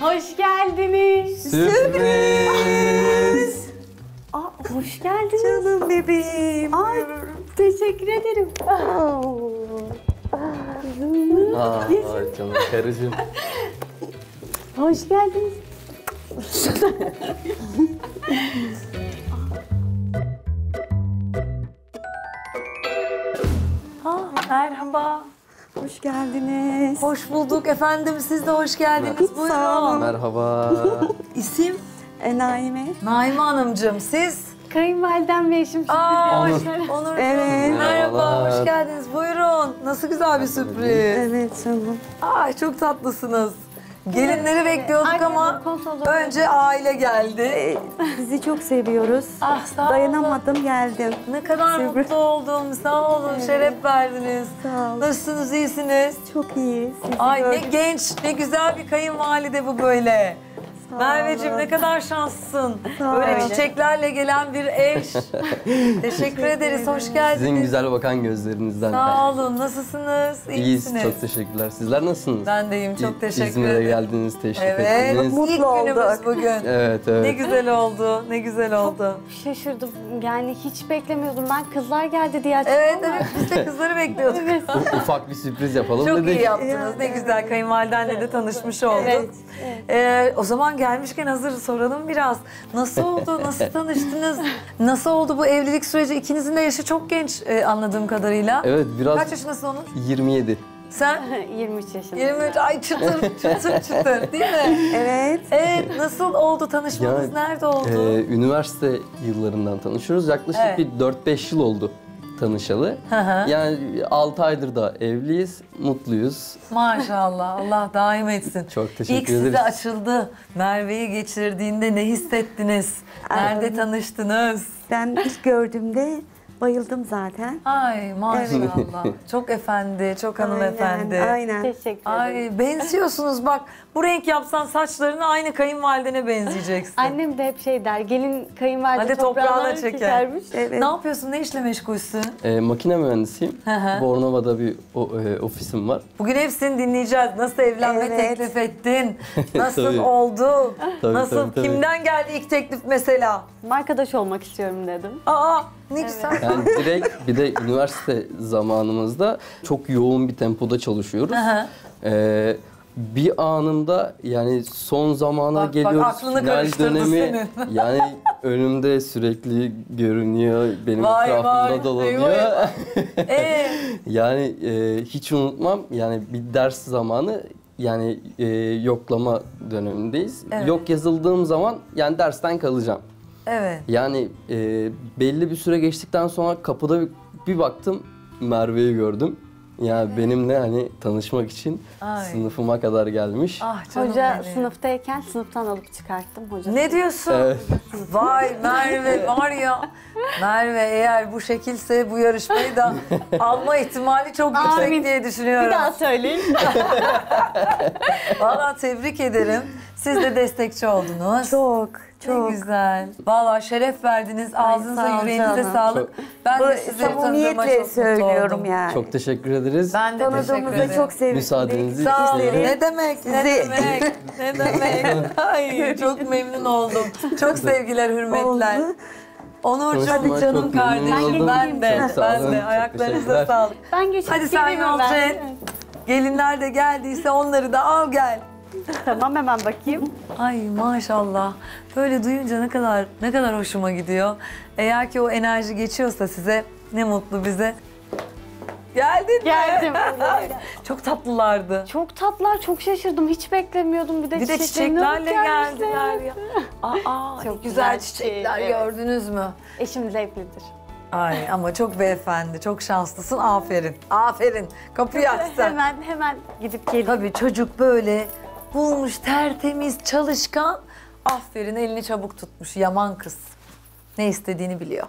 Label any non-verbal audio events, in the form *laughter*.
Hoş geldiniz. Sürpriz. Aa, hoş geldiniz. Canım bebeğim. Ay, teşekkür ederim. Aa, ay canım karıcığım. Hoş geldiniz. Merhaba. Hoş geldiniz. Hoş bulduk efendim. Siz de hoş geldiniz. Sağ Buyurun. olun. Merhaba. *laughs* İsim? E, Naime. Naime Hanımcığım. Siz? Kayınvalidem ve eşim Aa, sürpriz Onur. Evet. Merhaba, hoş geldiniz. Buyurun. Nasıl güzel bir sürpriz. Evet canım. Ay çok tatlısınız. Gelinleri bekliyorduk ama önce aile geldi. Sizi çok seviyoruz. Ah sağ olun. Dayanamadım geldim. Ne kadar Sürpriz. mutlu oldum. Sağ olun. Şeref verdiniz. Sağ olun. Nasılsınız? iyisiniz? Çok iyi. Sizi Ay ne gördüm. genç, ne güzel bir kayınvalide bu böyle. Merveciğim ne kadar şanslısın. Böyle çiçeklerle gelen bir eş. *laughs* Teşekkür ederiz, hoş geldiniz. Sizin güzel bakan gözlerinizden. Sağ olun, nasılsınız? İyi İyiyiz, misiniz? çok teşekkürler. Sizler nasılsınız? Ben de iyiyim, çok teşekkür İzmir'e ederim. geldiniz, teşrif Evet, ettiniz. Mutlu ilk günümüz olduk. bugün. Evet, evet. Ne güzel oldu, ne güzel oldu. Şaşırdım. Yani hiç beklemiyordum. Ben kızlar geldi diye açtım Evet, ama. evet, biz de *laughs* kızları bekliyorduk. Ufak bir sürpriz yapalım Çok dedik. iyi yaptınız, ne güzel. Kayınvalidenle de tanışmış olduk. Evet, Ee, o zaman gelmişken hazır soralım biraz. Nasıl oldu, nasıl *laughs* tanıştınız? Nasıl oldu bu evlilik süreci? İkinizin de yaşı çok genç e, anladığım kadarıyla. Evet, biraz Kaç yaşındasın onun? 27. Sen? 23 yaşında. 23. Ay çıtır, *laughs* çıtır çıtır değil mi? Evet. Evet, nasıl oldu tanışmanız? Ya, Nerede oldu? Ee, üniversite yıllarından tanışıyoruz. Yaklaşık Evet. bir 4-5 yıl oldu tanışalı. Yani 6 aydır da evliyiz, mutluyuz. Maşallah, Allah daim etsin. Çok teşekkür İlk size ederiz. açıldı. Merve'yi geçirdiğinde ne hissettiniz? Nerede tanıştınız? Ben ilk gördüğümde bayıldım zaten. Ay maşallah. Çok efendi, çok hanımefendi. Aynen. aynen. Teşekkür ederim. Ay benziyorsunuz bak. Bu renk yapsan saçlarını aynı kayınvalidene benzeyeceksin. Annem de hep şey der, gelin kayınvalide Hadi toprağına çeker. çekermiş. Evet. Ne yapıyorsun? Ne işle meşgulsün? Ee, makine mühendisiyim. Bornova'da bir o- e, ofisim var. Bugün hepsini dinleyeceğiz. Nasıl evlenme Evet. teklif ettin? *laughs* Nasıl oldu? Tabii, Nasıl? tabii, tabii. Kimden geldi ilk teklif mesela? Arkadaş olmak istiyorum dedim. Aa ne güzel. Yani direkt bir de üniversite zamanımızda çok yoğun bir tempoda çalışıyoruz. Hı hı. Ee, bir anında yani son zamana Bak, bak, geliyoruz. aklını final dönemi senin. *laughs* yani önümde sürekli görünüyor. Benim Vay, etrafımda vay, dolanıyor. *laughs* Ee, yani e, hiç unutmam. Yani bir ders zamanı yani e, yoklama dönemindeyiz. Evet. Yok yazıldığım zaman yani dersten kalacağım. Evet. Yani e, belli bir süre geçtikten sonra kapıda bir, bir baktım Merve'yi gördüm. Yani benimle hani tanışmak için Ay. sınıfıma kadar gelmiş. Ah Hoca benim. sınıftayken sınıftan alıp çıkarttım. Hoca Ne diyorsun? Evet. Vay Merve var ya. Merve eğer bu şekilse bu yarışmayı da *laughs* alma ihtimali çok yüksek Amin. diye düşünüyorum. Bir daha söyleyin. *laughs* Valla tebrik ederim. Siz de destekçi oldunuz. Çok, Ne çok. güzel. Valla şeref verdiniz. Ağzınıza sağ ol yüreğinize canım. sağlık. Ben Bu de sizleri tanıdığıma samimiyetle çok mutlu söylüyorum oldum. yani. Çok teşekkür ederiz. Ben de teşekkür Tanıdığımıza ederim. çok sevindim. Müsaadenizi Sağ olun. isterim. Ne demek, ne Sizi- demek, ne demek. *laughs* Ay çok memnun oldum. Çok sevgiler, hürmetler. Oldu. Onurcuğum Tanıştığıma canım çok memnun kardeşim oldum. ben de, Çok sağ ben olun, de. çok Ayaklarınıza teşekkürler. sağlık. Ben geçip Hadi sen yol ben. Gelinler de geldiyse onları da al gel. *laughs* Tamam hemen bakayım. Ay maşallah. Böyle duyunca ne kadar ne kadar hoşuma gidiyor. Eğer ki o enerji geçiyorsa size ne mutlu bize. Geldin mi? Geldim. *laughs* Çok tatlılardı. Çok tatlılar, çok şaşırdım. Hiç beklemiyordum. Bir de, Bir de çiçeklerle geldiler ya. Aa, *laughs* Çok güzel çiçekler evet. gördünüz mü? Eşim zevklidir. Ay ama çok beyefendi, çok şanslısın. Aferin. Aferin. Kapıyı aç sen. Hemen hemen gidip geleyim. Tabii çocuk böyle bulmuş tertemiz, çalışkan. Aferin elini çabuk tutmuş. Yaman kız. Ne istediğini biliyor.